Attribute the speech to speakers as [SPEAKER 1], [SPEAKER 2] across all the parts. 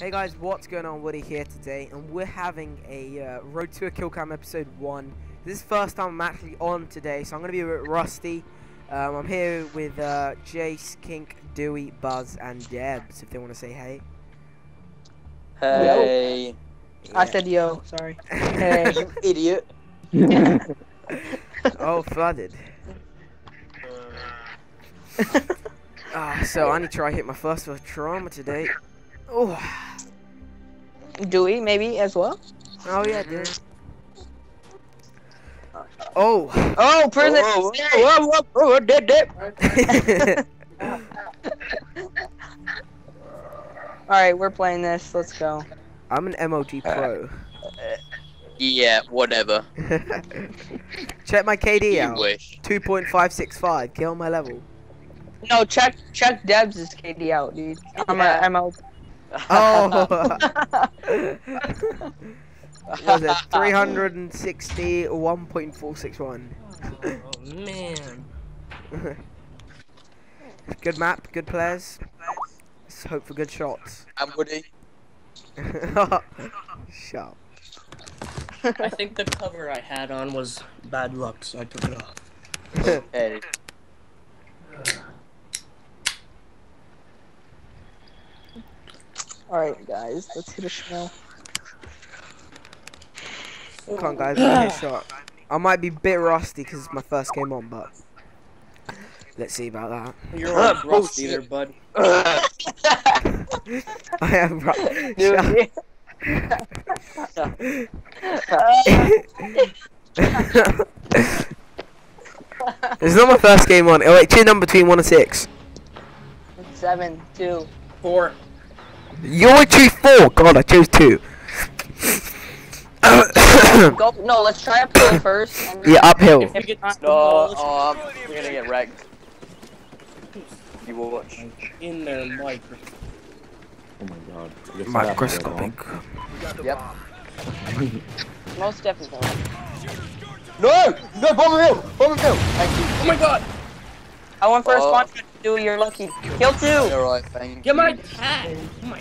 [SPEAKER 1] Hey guys, what's going on? Woody here today, and we're having a uh, Road to a Kill Cam episode 1. This is the first time I'm actually on today, so I'm going to be a bit rusty. Um, I'm here with uh, Jace, Kink, Dewey, Buzz, and Debz, if they want to say hey.
[SPEAKER 2] Hey,
[SPEAKER 3] I said yo, sorry. Hey.
[SPEAKER 2] you idiot.
[SPEAKER 1] oh, flooded. Ah, so I need to try hit my first with TraMa today. Oh,
[SPEAKER 3] Dewey, maybe as well.
[SPEAKER 1] oh yeah, dude. Oh.
[SPEAKER 3] Oh, prison. Oh, oh, oh.
[SPEAKER 2] Whoa, whoa, whoa, whoa, whoa, dip, dip.
[SPEAKER 3] Alright, we're playing this. Let's go.
[SPEAKER 1] I'm an MOG pro.
[SPEAKER 2] Uh, yeah, whatever.
[SPEAKER 1] Check my KD
[SPEAKER 2] You
[SPEAKER 1] out.
[SPEAKER 2] wish.
[SPEAKER 1] 2.565. Kill my level.
[SPEAKER 3] No, check check Debz' KD out, dude. I'm
[SPEAKER 2] Yeah.
[SPEAKER 3] a I'm a
[SPEAKER 1] Oh. what was it 360 1.461?
[SPEAKER 4] Oh man.
[SPEAKER 1] good map, good players. Let's hope for good shots.
[SPEAKER 2] I'm Woody.
[SPEAKER 1] Shut.
[SPEAKER 4] I think the cover I had on was bad luck, so I took it off.
[SPEAKER 2] Hey.
[SPEAKER 3] Alright guys, let's hit a shell.
[SPEAKER 1] Come on, guys, let me hit a shot. I might be a bit rusty because it's my first game on, but let's see about that.
[SPEAKER 4] You're
[SPEAKER 2] not
[SPEAKER 4] all rusty
[SPEAKER 2] bullshit.
[SPEAKER 4] there, bud.
[SPEAKER 1] I am right.
[SPEAKER 3] Dude,
[SPEAKER 1] it's not my first game on. Oh wait, two number between one and six.
[SPEAKER 3] seven, two.
[SPEAKER 4] Four.
[SPEAKER 1] You're two four. God, I chose two.
[SPEAKER 3] Go no, let's try uphill first. and
[SPEAKER 1] yeah, uphill.
[SPEAKER 4] If we get the
[SPEAKER 2] No,
[SPEAKER 4] balls
[SPEAKER 2] oh, uh, we're gonna get wrecked. You will watch.
[SPEAKER 4] in their mic.
[SPEAKER 5] Oh my god. I guess
[SPEAKER 1] Microscopic.
[SPEAKER 2] Yep.
[SPEAKER 3] Most definitely.
[SPEAKER 2] No! No, bomber hill! Bomber hill! Thank you.
[SPEAKER 4] Oh my god!
[SPEAKER 3] I went for a uh,
[SPEAKER 2] Oh.
[SPEAKER 3] Spawn shot, you're lucky. Kill two!
[SPEAKER 2] Alright, thank
[SPEAKER 4] Get my
[SPEAKER 2] you.
[SPEAKER 4] tag! Oh my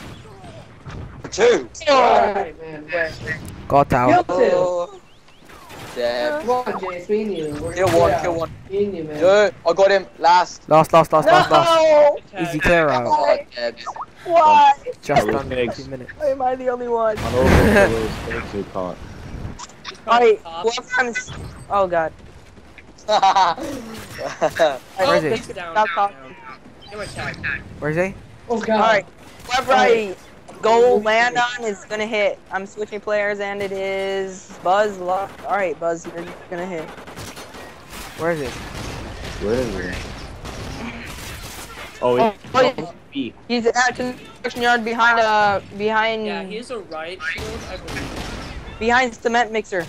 [SPEAKER 2] Two!
[SPEAKER 6] Alright, man.
[SPEAKER 1] Got out.
[SPEAKER 6] Kill two.
[SPEAKER 2] Oh.
[SPEAKER 6] Come on, Jace. Me and you. We're
[SPEAKER 2] Kill one, kill one.
[SPEAKER 6] Me and man.
[SPEAKER 2] No, I got him. Last.
[SPEAKER 1] Last, last, last, last, last. Easy clear out.
[SPEAKER 2] Oh,
[SPEAKER 3] Why
[SPEAKER 1] Just under
[SPEAKER 5] pigs.
[SPEAKER 1] 15 minutes.
[SPEAKER 3] am I the only one?
[SPEAKER 5] Not over those pigs who caught.
[SPEAKER 4] He's probably
[SPEAKER 3] Alright,
[SPEAKER 4] top.
[SPEAKER 3] whoever I'm. s- Oh god.
[SPEAKER 1] Where is
[SPEAKER 4] Oh,
[SPEAKER 1] he?
[SPEAKER 4] he's down,
[SPEAKER 3] Stop
[SPEAKER 4] down,
[SPEAKER 3] talking.
[SPEAKER 4] down. Get my tag.
[SPEAKER 1] Where is he?
[SPEAKER 6] Oh god.
[SPEAKER 3] Alright, whoever I go land on is gonna hit. I'm switching players and it is Buzz Luck. Alright, Buzz, you're gonna hit.
[SPEAKER 1] Where is he?
[SPEAKER 5] Where is it? Oh,
[SPEAKER 3] Oh,
[SPEAKER 5] he,
[SPEAKER 3] oh, yeah.
[SPEAKER 5] B.
[SPEAKER 3] He's at construction yard behind uh behind
[SPEAKER 4] Yeah, he has a riot shield, I believe.
[SPEAKER 3] behind cement mixer.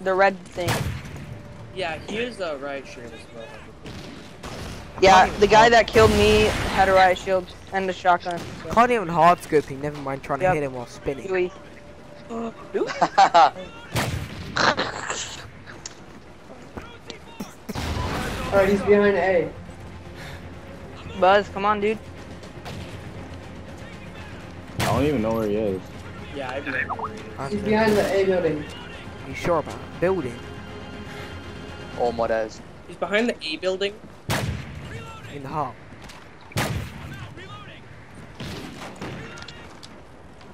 [SPEAKER 3] The red thing.
[SPEAKER 4] Yeah, he is a riot shield as well.
[SPEAKER 3] Yeah, the guy that killed me had a riot shield and a shotgun. So.
[SPEAKER 1] Can't even hard scoping, never mind trying to hit him while spinning.
[SPEAKER 3] Dewey.
[SPEAKER 6] Alright, he's behind A.
[SPEAKER 3] Buzz, come on, dude.
[SPEAKER 5] I don't even know where he is.
[SPEAKER 4] Yeah, I've never really.
[SPEAKER 1] I'm
[SPEAKER 6] He's behind the A building.
[SPEAKER 1] you sure about it? Building
[SPEAKER 2] oh my days.
[SPEAKER 4] He's behind the A building.
[SPEAKER 1] in the heart.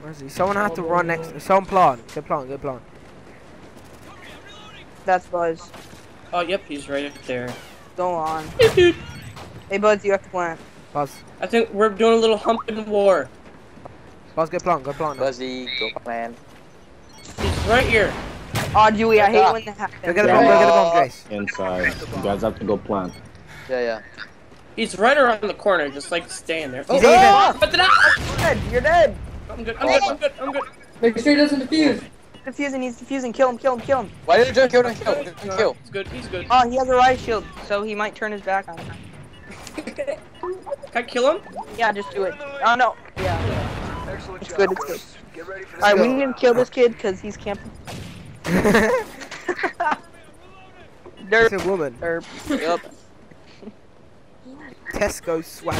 [SPEAKER 1] Where is he? Someone had to run next. Someone plant. Good plant. Good plant.
[SPEAKER 3] That's Buzz.
[SPEAKER 4] Oh, yep, he's right up there.
[SPEAKER 3] Go on.
[SPEAKER 4] Hey, dude.
[SPEAKER 3] Hey, Buzz, you have to plant.
[SPEAKER 1] Buzz.
[SPEAKER 4] I think we're doing a little humping war.
[SPEAKER 1] Buzz. Good plant. Good plant. now.
[SPEAKER 2] Buzzy, go man.
[SPEAKER 4] He's right here.
[SPEAKER 3] Aw, Dewey, I hate when that happens.
[SPEAKER 1] Go get a bomb. Go get a bomb,
[SPEAKER 2] Yeah.
[SPEAKER 1] Jace.
[SPEAKER 5] Inside. You guys have to go plant.
[SPEAKER 2] Yeah, yeah.
[SPEAKER 4] He's right around the corner, just like staying there.
[SPEAKER 1] He's
[SPEAKER 4] oh,
[SPEAKER 1] even.
[SPEAKER 4] But then- ah!
[SPEAKER 3] You're dead. You're dead.
[SPEAKER 4] I'm good. I'm good. I'm good. I'm good.
[SPEAKER 6] Make sure he doesn't defuse.
[SPEAKER 3] Defusing. He's defusing. Kill him. Kill him. Kill him.
[SPEAKER 2] Why did you kill? Don't kill. Don't kill.
[SPEAKER 4] He's good. He's good.
[SPEAKER 3] Oh, he has a riot shield, so he might turn his back on him.
[SPEAKER 4] Can I kill him?
[SPEAKER 3] Yeah, just do it. Oh no. Yeah. It's good. It's good. Alright, we need to kill this kid because he's camping. Derp.
[SPEAKER 1] it's a woman.
[SPEAKER 3] Derp.
[SPEAKER 2] Yep.
[SPEAKER 1] Tesco swag.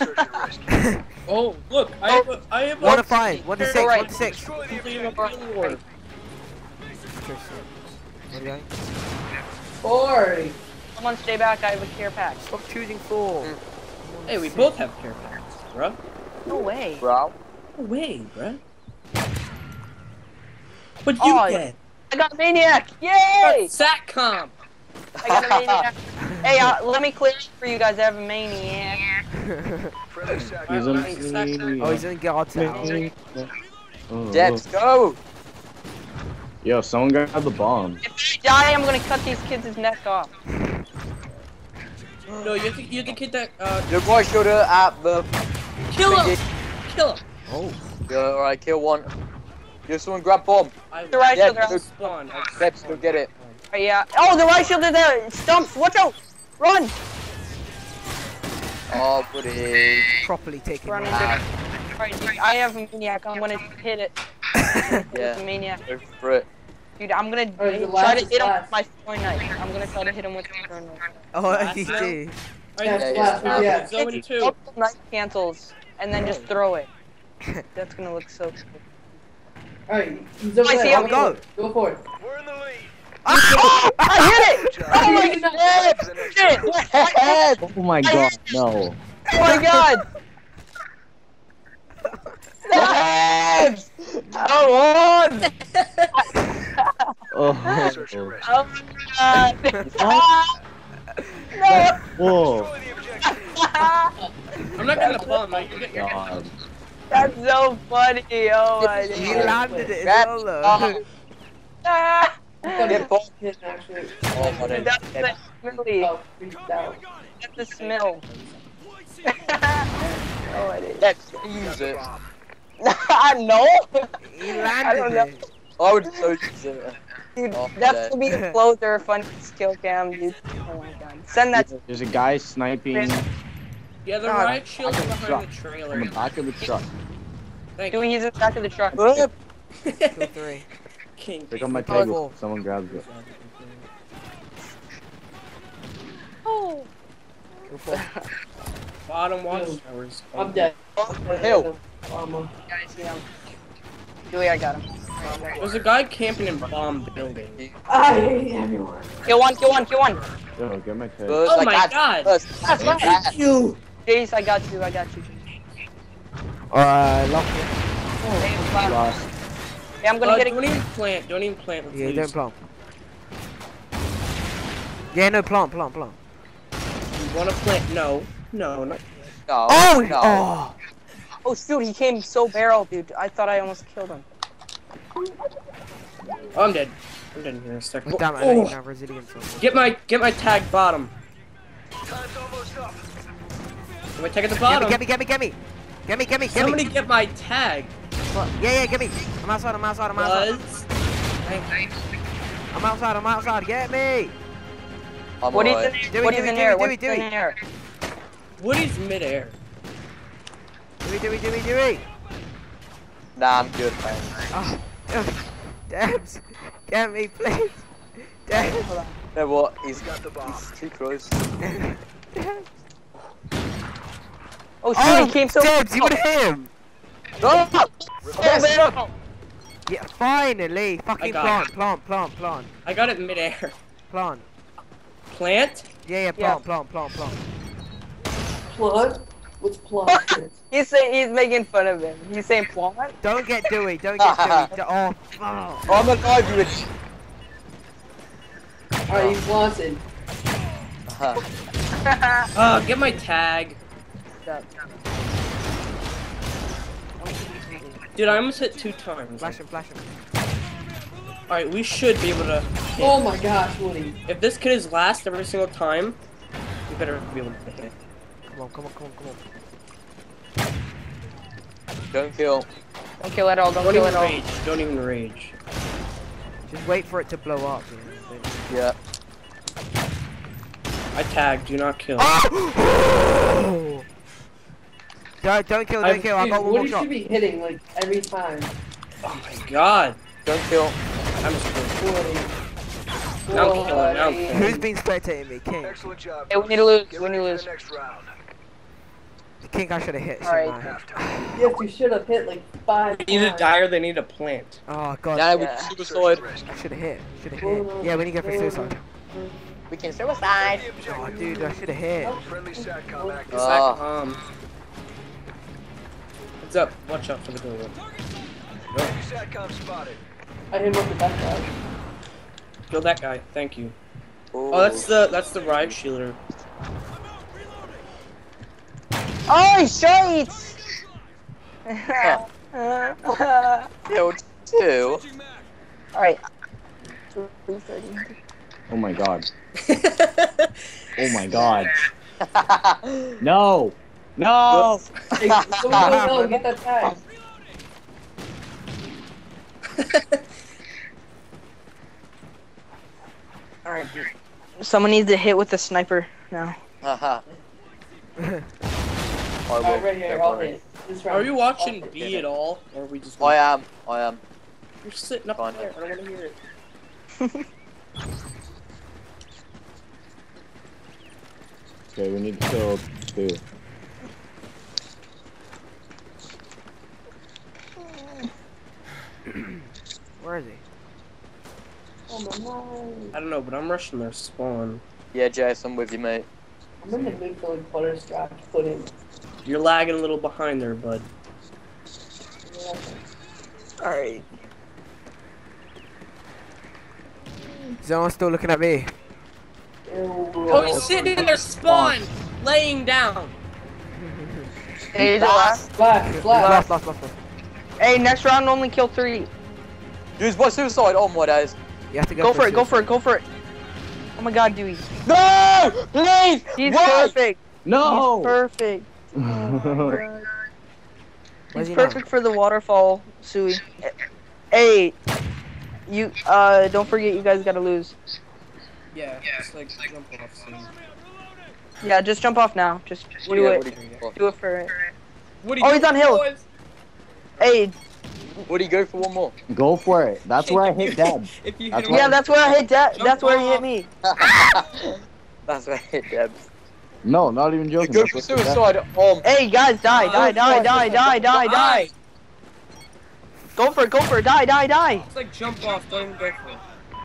[SPEAKER 4] Oh, look, I have a, I have a
[SPEAKER 1] One to five, one to six,
[SPEAKER 3] Alright.
[SPEAKER 1] one to six.
[SPEAKER 4] completing a reward.
[SPEAKER 1] There we
[SPEAKER 3] Someone stay back. I have a care pack.
[SPEAKER 1] Stop choosing four. Mm.
[SPEAKER 4] Hey, we both have care packs, bruh.
[SPEAKER 3] No way.
[SPEAKER 2] Bro.
[SPEAKER 4] No way, bruh. What'd you
[SPEAKER 3] Oh,
[SPEAKER 4] get?
[SPEAKER 3] I got a maniac. Yay!
[SPEAKER 4] Satcom!
[SPEAKER 3] I got a maniac. hey, uh, let me clear it for you guys. I have a maniac.
[SPEAKER 5] He's
[SPEAKER 4] I'm
[SPEAKER 5] on
[SPEAKER 4] playing
[SPEAKER 1] oh, he's in guard tower.
[SPEAKER 5] Oh,
[SPEAKER 2] Let's go.
[SPEAKER 5] Yo, someone grab the bomb.
[SPEAKER 3] If I die, I'm gonna cut these kids' neck off.
[SPEAKER 4] No, you have to, you have to get that, uh,
[SPEAKER 2] Your boy should have at the.
[SPEAKER 4] kill him! Kill him!
[SPEAKER 1] Oh,
[SPEAKER 2] Yeah, alright, kill one. Give someone grab bomb.
[SPEAKER 4] I
[SPEAKER 3] The right
[SPEAKER 2] Yeah,
[SPEAKER 3] shoulder.
[SPEAKER 2] good.
[SPEAKER 4] spawn. I
[SPEAKER 2] Steps, go get it.
[SPEAKER 3] Right, yeah. Oh, the right shield is there. Stumps. Watch out. Run.
[SPEAKER 2] Oh, buddy.
[SPEAKER 1] properly taken.
[SPEAKER 3] Run
[SPEAKER 1] out.
[SPEAKER 3] into it. Right, I have a maniac. I'm gonna hit it.
[SPEAKER 2] Yeah.
[SPEAKER 3] maniac.
[SPEAKER 2] Go for it.
[SPEAKER 3] Dude, I'm gonna
[SPEAKER 6] Alright, the
[SPEAKER 3] try
[SPEAKER 6] last
[SPEAKER 3] to
[SPEAKER 6] is
[SPEAKER 3] hit him with my throwing knife. I'm gonna try to hit him with my throwing knife.
[SPEAKER 1] Oh,
[SPEAKER 4] Last
[SPEAKER 1] you
[SPEAKER 4] now?
[SPEAKER 6] Yeah,
[SPEAKER 4] yeah,
[SPEAKER 6] yeah, yeah.
[SPEAKER 4] Zone two.
[SPEAKER 3] Knife cancels, and then just throw it. That's gonna look so cool.
[SPEAKER 6] Alright, he's over
[SPEAKER 3] I see
[SPEAKER 6] there.
[SPEAKER 3] him.
[SPEAKER 1] Go.
[SPEAKER 6] Go for it.
[SPEAKER 3] Oh, I hit it! Oh my god! Shit!
[SPEAKER 5] Oh my god, no.
[SPEAKER 3] Oh my god! Yes! I won!
[SPEAKER 5] Oh,
[SPEAKER 3] Oh my god! Ah! No!
[SPEAKER 5] whoa.
[SPEAKER 4] I'm not getting the bomb, man. You get your
[SPEAKER 5] God.
[SPEAKER 3] That's so funny! Oh my god.
[SPEAKER 1] He
[SPEAKER 3] god!
[SPEAKER 1] landed it
[SPEAKER 2] Grab-
[SPEAKER 1] as well
[SPEAKER 2] oh.
[SPEAKER 1] though.
[SPEAKER 3] Ah!
[SPEAKER 2] Get bomb.
[SPEAKER 6] Hit actually.
[SPEAKER 2] Oh, buddy.
[SPEAKER 3] That's the smelly.
[SPEAKER 6] Oh, freaked out.
[SPEAKER 3] That's the smell. oh, it is.
[SPEAKER 2] Let's use it.
[SPEAKER 3] I know!
[SPEAKER 1] He
[SPEAKER 3] I don't
[SPEAKER 1] landed
[SPEAKER 3] know.
[SPEAKER 1] it.
[SPEAKER 2] I would so use it.
[SPEAKER 3] Dude,
[SPEAKER 2] Oh,
[SPEAKER 3] that's
[SPEAKER 2] that-
[SPEAKER 3] gonna be a closer fun skill cam, dude. Oh my god. Send that
[SPEAKER 5] There's a guy sniping
[SPEAKER 4] Yeah, the
[SPEAKER 1] God,
[SPEAKER 4] riot shield's behind
[SPEAKER 5] drop
[SPEAKER 4] the trailer.
[SPEAKER 5] on the back of the truck.
[SPEAKER 4] Thank
[SPEAKER 3] Doing he's in the back of the truck.
[SPEAKER 2] Whoop.
[SPEAKER 1] Kill three.
[SPEAKER 4] King.
[SPEAKER 5] Pick up my table.
[SPEAKER 1] cool.
[SPEAKER 5] Someone grabs it.
[SPEAKER 3] Oh.
[SPEAKER 1] Kill.
[SPEAKER 4] Bottom
[SPEAKER 6] No.
[SPEAKER 4] watchtowers.
[SPEAKER 6] I'm dead.
[SPEAKER 2] Hill.
[SPEAKER 6] Armor.
[SPEAKER 3] Guys, yeah. Dewey, I got him.
[SPEAKER 4] There's a guy camping in bomb building.
[SPEAKER 6] I hate everyone.
[SPEAKER 3] Kill one, kill one, kill one.
[SPEAKER 5] Yo, get my oh
[SPEAKER 2] table.
[SPEAKER 4] Oh
[SPEAKER 2] like
[SPEAKER 4] my
[SPEAKER 2] that.
[SPEAKER 4] God.
[SPEAKER 2] First,
[SPEAKER 3] That's right.
[SPEAKER 2] that.
[SPEAKER 4] You!
[SPEAKER 3] Jace, I got you, I got you.
[SPEAKER 1] Alright, lock it.
[SPEAKER 3] Hey.
[SPEAKER 5] Lost.
[SPEAKER 3] Yeah, I'm gonna
[SPEAKER 4] Uh,
[SPEAKER 3] hit
[SPEAKER 4] don't even plant. Don't even plant.
[SPEAKER 1] Yeah,
[SPEAKER 4] leave.
[SPEAKER 1] don't plant. Yeah, no, plant, plant, plant.
[SPEAKER 4] You wanna plant? No. No, not
[SPEAKER 2] No.
[SPEAKER 1] Oh!
[SPEAKER 2] no.
[SPEAKER 1] Oh!
[SPEAKER 3] Oh shoot, he came so barrel, dude. I thought I almost killed him.
[SPEAKER 4] Oh, I'm dead. I'm dead here in a second.
[SPEAKER 1] Damn it, I don't
[SPEAKER 4] Oh,
[SPEAKER 1] even have resilience.
[SPEAKER 4] Get my get my tag bottom. Get my tag at the
[SPEAKER 1] Get
[SPEAKER 4] bottom.
[SPEAKER 1] me, get me, get me, get me! Get me, get me, get
[SPEAKER 4] Somebody
[SPEAKER 1] me!
[SPEAKER 4] get my tag.
[SPEAKER 1] Yeah, yeah, get me! I'm outside, I'm outside, I'm outside.
[SPEAKER 4] Buzz. Thank.
[SPEAKER 1] I'm outside, I'm outside, get me!
[SPEAKER 2] I'm
[SPEAKER 3] What is
[SPEAKER 2] alright.
[SPEAKER 3] in
[SPEAKER 1] Dewey,
[SPEAKER 3] what is
[SPEAKER 1] Dewey,
[SPEAKER 3] in there?
[SPEAKER 1] Dewey,
[SPEAKER 3] What's
[SPEAKER 1] Dewey,
[SPEAKER 3] in
[SPEAKER 1] Dewey.
[SPEAKER 3] there?
[SPEAKER 4] Woody's midair.
[SPEAKER 1] Dewey, Dewey, Dewey, Dewey!
[SPEAKER 2] Nah, I'm good, man.
[SPEAKER 1] Oh, oh, Debz! Get me, please! Debz!
[SPEAKER 2] You know what? He's, he's too close.
[SPEAKER 1] Debz!
[SPEAKER 3] Oh shoot,
[SPEAKER 1] Oh,
[SPEAKER 3] he came so
[SPEAKER 1] Debz, you would hit him!
[SPEAKER 2] No!
[SPEAKER 3] so barrel.
[SPEAKER 1] Yeah, finally! Fucking plant, plant, plant, plant,
[SPEAKER 4] I got it midair.
[SPEAKER 1] plant.
[SPEAKER 4] Plant?
[SPEAKER 1] Yeah, yeah, plant, plant, plant, plant.
[SPEAKER 6] Plot? What's plot?
[SPEAKER 3] He's saying he's making fun of him. He's saying plot.
[SPEAKER 1] Don't get Dewey, don't get Dewey. D- Oh, fuck.
[SPEAKER 2] Oh, I'm alive, you witch.
[SPEAKER 6] Alright, he's wanted.
[SPEAKER 4] Uh, get my tag. Dude, I almost hit two times.
[SPEAKER 1] Flash him, flash him.
[SPEAKER 4] Alright, we should be able to.
[SPEAKER 6] Oh my gosh, Woody.
[SPEAKER 4] If this kid is last every single time, we better be able to hit.
[SPEAKER 1] Come on, come on, come on, come on.
[SPEAKER 2] Don't kill.
[SPEAKER 3] Don't kill it all. Don't
[SPEAKER 4] Don't
[SPEAKER 3] kill
[SPEAKER 4] even
[SPEAKER 3] it all.
[SPEAKER 4] rage. Don't even rage.
[SPEAKER 1] Just wait for it to blow up. You know?
[SPEAKER 2] Yeah.
[SPEAKER 4] I tag. Do not kill.
[SPEAKER 1] Oh! Don't, don't kill, don't
[SPEAKER 4] I'm-
[SPEAKER 1] kill. I
[SPEAKER 6] Dude,
[SPEAKER 1] got one more
[SPEAKER 6] Woody
[SPEAKER 1] shot.
[SPEAKER 6] should be hitting like every time.
[SPEAKER 4] Oh my god.
[SPEAKER 2] Don't kill.
[SPEAKER 4] I'm screwed.
[SPEAKER 6] Woody.
[SPEAKER 4] Now I'm killing. Now I'm
[SPEAKER 1] Who's been spectating me? King.
[SPEAKER 7] Excellent job.
[SPEAKER 3] Hey, we need to lose.
[SPEAKER 7] Get
[SPEAKER 3] We need to lose.
[SPEAKER 7] the next round.
[SPEAKER 1] I I should have hit.
[SPEAKER 3] Alright.
[SPEAKER 1] shouldn't
[SPEAKER 6] Yes, you should have hit like five
[SPEAKER 4] They need a
[SPEAKER 6] times.
[SPEAKER 4] die or they need a plant.
[SPEAKER 1] Oh god.
[SPEAKER 2] Yeah, we
[SPEAKER 3] Yeah.
[SPEAKER 2] can suicide.
[SPEAKER 1] I should have hit. Should have hit. Yeah, we need to go for suicide.
[SPEAKER 2] We can suicide.
[SPEAKER 1] Oh dude, I should have hit.
[SPEAKER 2] Oh.
[SPEAKER 4] Um. Heads up. Watch out for the door.
[SPEAKER 6] I hit him with the back guy.
[SPEAKER 4] Kill that guy. Thank you.
[SPEAKER 2] Ooh.
[SPEAKER 4] Oh, that's the that's the riot shielder.
[SPEAKER 3] Oh, shit!
[SPEAKER 2] Killed two.
[SPEAKER 3] Alright.
[SPEAKER 5] Oh my god. Oh my god. No! No!
[SPEAKER 6] Hey, go, go, go, get that tag.
[SPEAKER 3] Alright. Someone needs to hit with the sniper now.
[SPEAKER 2] Haha. I
[SPEAKER 6] Alright, right here, I'll hit.
[SPEAKER 4] Are you watching
[SPEAKER 6] I'll
[SPEAKER 4] B at all, or are we just?
[SPEAKER 2] I am. I am.
[SPEAKER 4] You're sitting up
[SPEAKER 2] Fine.
[SPEAKER 4] there. I don't want to hear it.
[SPEAKER 5] Okay, we need to kill two.
[SPEAKER 1] Where is he?
[SPEAKER 6] Oh my god.
[SPEAKER 4] I don't know, but I'm rushing their spawn.
[SPEAKER 2] Yeah, Jace, I'm with you, mate.
[SPEAKER 6] I'm in the mood for like butterscotch pudding.
[SPEAKER 4] You're lagging a little behind there, bud.
[SPEAKER 3] Alright.
[SPEAKER 1] Someone's still looking at me.
[SPEAKER 4] Oh, he's sitting in their spawn, laying down.
[SPEAKER 3] Hey, is it last?
[SPEAKER 6] Flash, flash.
[SPEAKER 1] Last, last, last, last.
[SPEAKER 3] Hey, next round only kill three.
[SPEAKER 2] Use my suicide. Oh my days.
[SPEAKER 1] You have to go,
[SPEAKER 3] Go for it, go for it, go for it. Oh my god, Dewey.
[SPEAKER 2] No! Please!
[SPEAKER 3] He's
[SPEAKER 2] Wait!
[SPEAKER 3] perfect.
[SPEAKER 5] No!
[SPEAKER 3] He's perfect.
[SPEAKER 1] Where's
[SPEAKER 3] He's
[SPEAKER 1] he now?
[SPEAKER 3] perfect for the waterfall, Sui. Hey, you, uh, don't forget you guys gotta lose.
[SPEAKER 4] Yeah, just like jump off soon.
[SPEAKER 3] Yeah, just jump off now. Just do
[SPEAKER 2] Yeah,
[SPEAKER 3] it.
[SPEAKER 2] Woody, go.
[SPEAKER 3] Do it for it.
[SPEAKER 4] Woody,
[SPEAKER 3] Oh, he's on hill.
[SPEAKER 4] boys.
[SPEAKER 3] Hey,
[SPEAKER 2] Woody, go for one more.
[SPEAKER 5] Go for it. That's where I hit Deb.
[SPEAKER 4] If you hit
[SPEAKER 5] That's
[SPEAKER 4] him
[SPEAKER 3] yeah, that's where I hit that.
[SPEAKER 4] Jump
[SPEAKER 3] That's where he hit me.
[SPEAKER 2] That's where I hit Debz.
[SPEAKER 5] No, not even joking.
[SPEAKER 2] Go for
[SPEAKER 5] what hit Deb.
[SPEAKER 2] suicide. Um,
[SPEAKER 3] Hey, guys, die, die, die, die, die, die, die. Go for it, go for it, die, die, die.
[SPEAKER 4] It's like jump off, don't even go for it.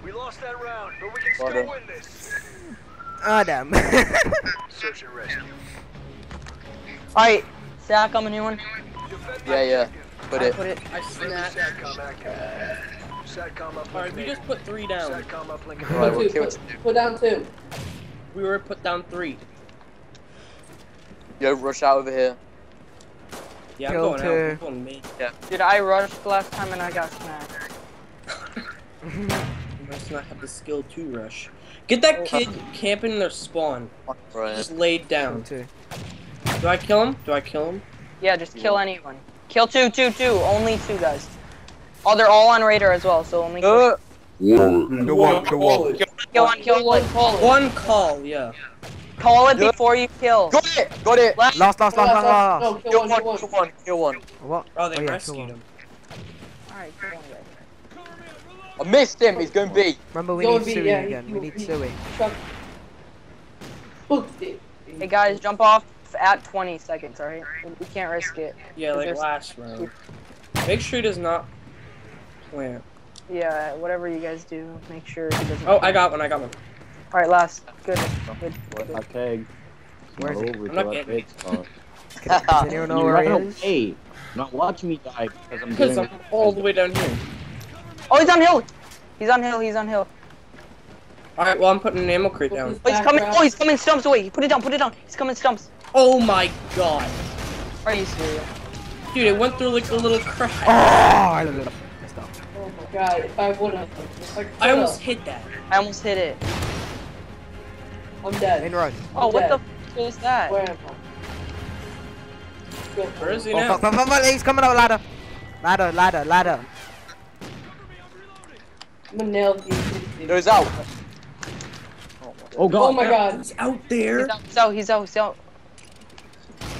[SPEAKER 7] We lost that round, but we can
[SPEAKER 2] Well
[SPEAKER 7] still
[SPEAKER 2] done.
[SPEAKER 7] win this.
[SPEAKER 1] Adam.
[SPEAKER 7] Search and rescue.
[SPEAKER 3] Alright, Zach, I'm a new one.
[SPEAKER 2] Yeah, yeah. Put
[SPEAKER 3] I
[SPEAKER 2] it.
[SPEAKER 3] put it.
[SPEAKER 4] I snapped.
[SPEAKER 7] Satcom accurate. Satcom up
[SPEAKER 4] Alright, we just put three down.
[SPEAKER 7] Satcom up Lincoln.
[SPEAKER 2] Right,
[SPEAKER 6] Put
[SPEAKER 2] we'll
[SPEAKER 6] two,
[SPEAKER 2] kill
[SPEAKER 6] put,
[SPEAKER 2] two.
[SPEAKER 6] put down two.
[SPEAKER 4] We were put down three.
[SPEAKER 2] Yo, rush out over here.
[SPEAKER 4] Yeah, I'm
[SPEAKER 1] Kill
[SPEAKER 4] going
[SPEAKER 1] two.
[SPEAKER 4] out. I'm going me.
[SPEAKER 3] Dude, I rushed last time and I got smacked.
[SPEAKER 4] You must not have the skill to rush. Get that oh. kid camping in their spawn.
[SPEAKER 2] Right.
[SPEAKER 4] Just laid down.
[SPEAKER 1] Two.
[SPEAKER 4] Do I kill him? Do I kill him?
[SPEAKER 3] Yeah, just kill anyone. Kill two, two, two. Only two guys. Oh, they're all on radar as well, so only
[SPEAKER 2] Uh,
[SPEAKER 1] Go on, go on.
[SPEAKER 3] kill one, kill one.
[SPEAKER 6] Call it.
[SPEAKER 4] One call, yeah.
[SPEAKER 3] Call it before you kill.
[SPEAKER 2] got it! Got it!
[SPEAKER 3] Last.
[SPEAKER 1] Last, last, last, last, last.
[SPEAKER 6] No, kill
[SPEAKER 2] Kill
[SPEAKER 6] one,
[SPEAKER 2] one,
[SPEAKER 6] kill one.
[SPEAKER 2] kill one.
[SPEAKER 1] What?
[SPEAKER 4] Oh, they
[SPEAKER 1] Oh, yeah,
[SPEAKER 4] rescued him.
[SPEAKER 3] Alright, kill one.
[SPEAKER 2] I missed him, he's going B.
[SPEAKER 1] Remember, we
[SPEAKER 6] Go
[SPEAKER 1] need
[SPEAKER 6] B,
[SPEAKER 1] Sui
[SPEAKER 6] yeah,
[SPEAKER 1] again. We need
[SPEAKER 6] he-
[SPEAKER 1] Sui.
[SPEAKER 6] Chuck. It.
[SPEAKER 3] Hey guys, jump off at 20 seconds, alright? We can't risk it.
[SPEAKER 4] Yeah, like last round. Make sure he does not plant.
[SPEAKER 3] Yeah, whatever you guys do, make sure he doesn't.
[SPEAKER 4] Oh, I got one, I got one.
[SPEAKER 3] Alright, last. Good. Good.
[SPEAKER 5] I tagged. It's
[SPEAKER 1] Where
[SPEAKER 5] not
[SPEAKER 1] is it?
[SPEAKER 4] I'm not
[SPEAKER 5] till
[SPEAKER 4] getting
[SPEAKER 5] hit stuff.
[SPEAKER 1] Does anyone know
[SPEAKER 5] You
[SPEAKER 1] where
[SPEAKER 5] ran
[SPEAKER 1] he is?
[SPEAKER 5] away. Not watch me die because I'm
[SPEAKER 4] Because
[SPEAKER 5] getting
[SPEAKER 4] I'm all the way down here.
[SPEAKER 3] Oh, he's on hill! He's on hill, he's on hill.
[SPEAKER 4] Alright, well, I'm putting an ammo crate down.
[SPEAKER 3] Oh, he's coming, oh, he's coming stumps away. Put it down, put it down. He's coming stumps.
[SPEAKER 4] Oh my god.
[SPEAKER 3] Are you serious?
[SPEAKER 4] Dude, it went through like a little crack.
[SPEAKER 1] Oh, I messed up.
[SPEAKER 6] Oh my god, if I would've. If I,
[SPEAKER 4] I almost
[SPEAKER 6] could've,
[SPEAKER 4] hit that.
[SPEAKER 3] I almost hit it.
[SPEAKER 6] I'm dead.
[SPEAKER 1] Main road.
[SPEAKER 3] Oh, what the
[SPEAKER 6] dead.
[SPEAKER 3] f was that?
[SPEAKER 6] Where am I? Go for
[SPEAKER 4] Where
[SPEAKER 6] it.
[SPEAKER 4] is he
[SPEAKER 1] Oh,
[SPEAKER 4] now?
[SPEAKER 1] fuck, fuck, fuck, fuck, he's coming up ladder. Ladder, ladder, ladder.
[SPEAKER 6] I'm gonna nail these.
[SPEAKER 2] No, he's out.
[SPEAKER 5] Oh
[SPEAKER 6] Oh my god.
[SPEAKER 4] He's out there.
[SPEAKER 3] He's out, he's out, he's out, he's out.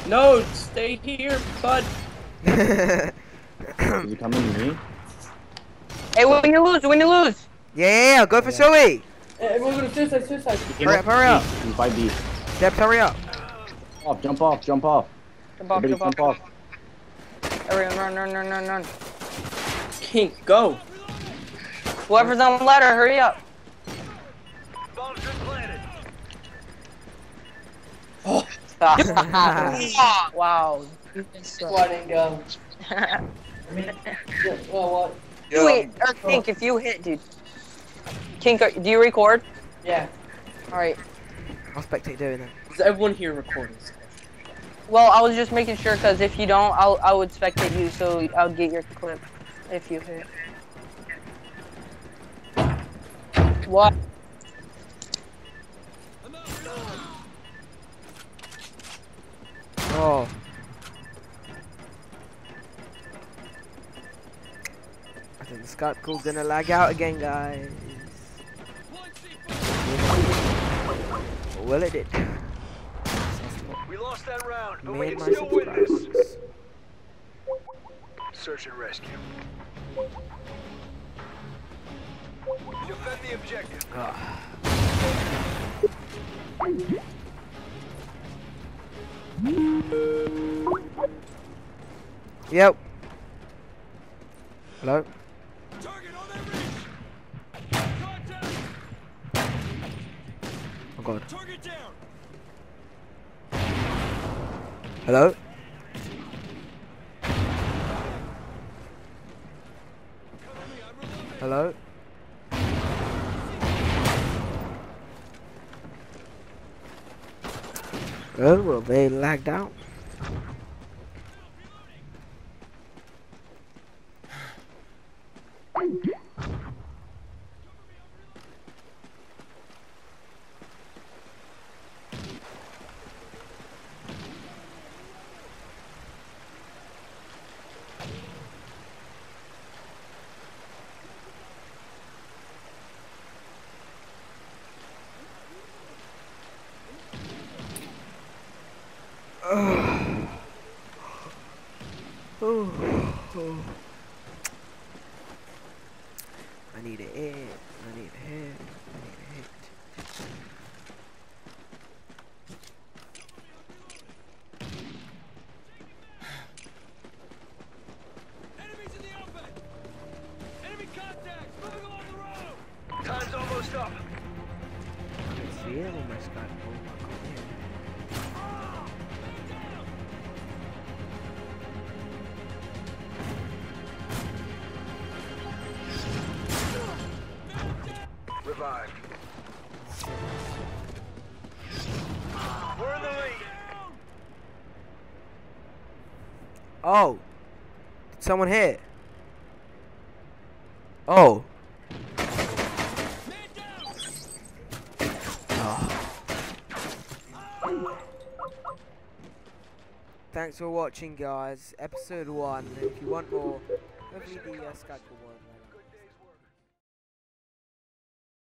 [SPEAKER 4] No, stay here, bud.
[SPEAKER 5] Is he coming to me?
[SPEAKER 3] Hey, when you lose, when you lose.
[SPEAKER 1] yeah, yeah, yeah, go for Sui.
[SPEAKER 6] Eh, eh, hey, everyone go to suicide, suicide.
[SPEAKER 5] He came
[SPEAKER 1] Hurry up, hurry
[SPEAKER 5] by
[SPEAKER 1] up.
[SPEAKER 5] He's by B.
[SPEAKER 1] Debz, hurry up.
[SPEAKER 5] Off, jump off, jump off.
[SPEAKER 3] Jump off,
[SPEAKER 5] Everybody
[SPEAKER 3] jump
[SPEAKER 5] jump
[SPEAKER 3] off.
[SPEAKER 5] off.
[SPEAKER 3] Everyone run, run, run, run, run.
[SPEAKER 4] Kink, go.
[SPEAKER 3] Whoever's on the ladder, hurry up. wow.
[SPEAKER 6] Sliding go. Yeah, well, what?
[SPEAKER 3] Wait, or Kink, if you hit, dude. Kink, do you record?
[SPEAKER 6] Yeah.
[SPEAKER 3] Alright.
[SPEAKER 1] I'll spectate doing that.
[SPEAKER 4] is everyone here recording?
[SPEAKER 3] Well, I was just making sure, because if you don't, I'll, I would spectate you, so I'll get your clip if you hit. What?
[SPEAKER 1] Oh. I think the Skype call's gonna lag out again, guys. Well, it did.
[SPEAKER 7] We lost that round, but we can still win this. Search and rescue. Defend the objective.
[SPEAKER 1] Ah. Yep. Hello? Oh god. Hello? Hello? Oh, well, they lagged out. I need a hit. I need a hit.
[SPEAKER 7] We're in the lead.
[SPEAKER 1] Oh. Did someone hit? Oh. Thanks for watching, guys. Episode 1. If you want more, hopefully the uh, Skype work.